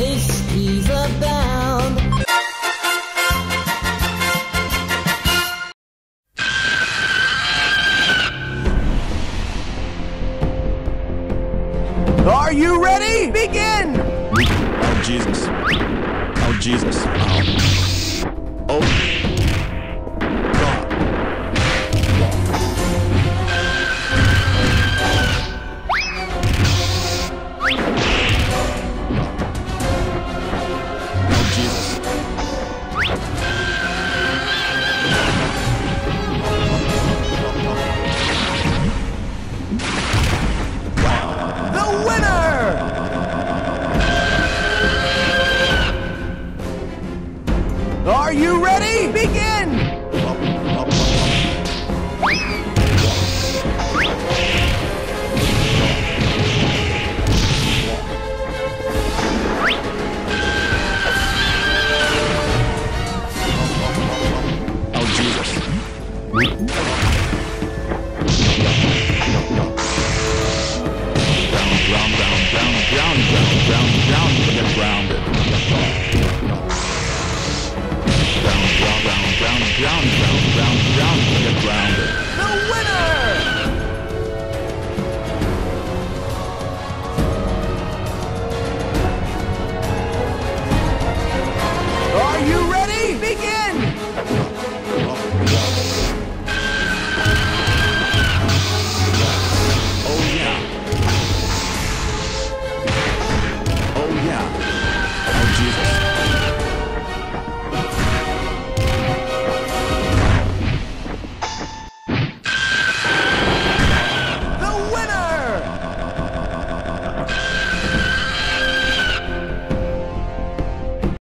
Hiskies abound. Are you ready? Begin! Oh, Jesus. Oh, Jesus. Oh. winner! Are you ready? Begin! Oh, Jesus! season.